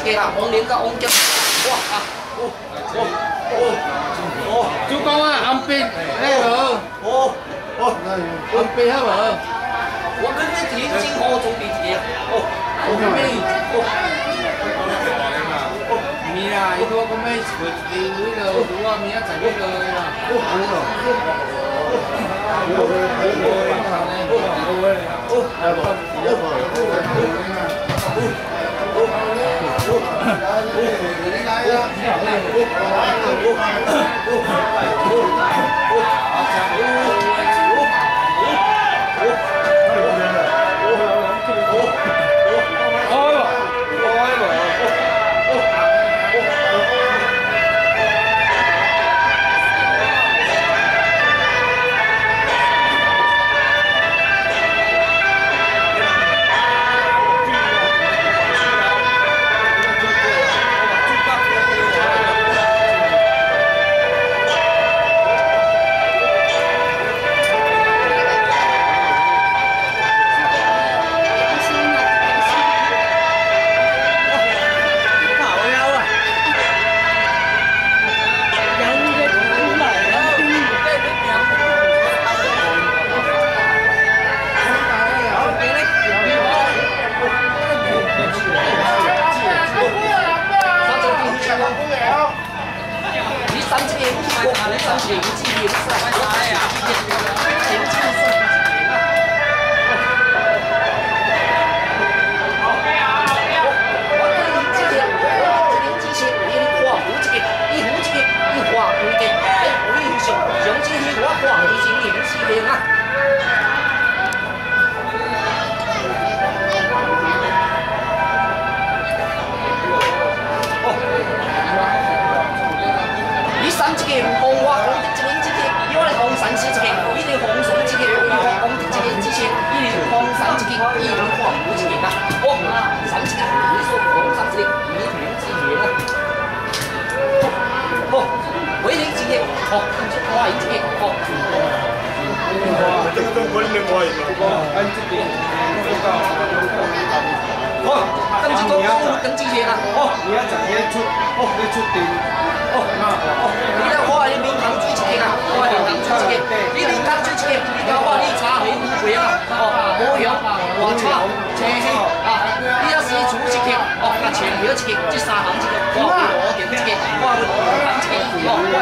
OK 啦，碗点个碗夹。哇啊！哦哦哦哦！朱哥啊，阿斌，哎好，哦哦，阿斌好嘛。我今天真心好中意你。哦，阿斌，哦。好呀，好多好我好过好天，好多好天好多好才好多？好呀，好哎好哎好哎好哎好哎好哎好哎好 Thank you. 记忆，四万。哦，今次好啊，今次好。哦，今次都稳你买好，哦，今次都好，今次正啊。哦，你一阵你出，哦你出电。哦，哦，你一我系要边行支持噶，我系行支持嘅。边边行支持嘅，你搞话你差起步贵啊。哦，冇样，我差斜线啊。你一试支持嘅，哦，啊斜，你要斜，只三行。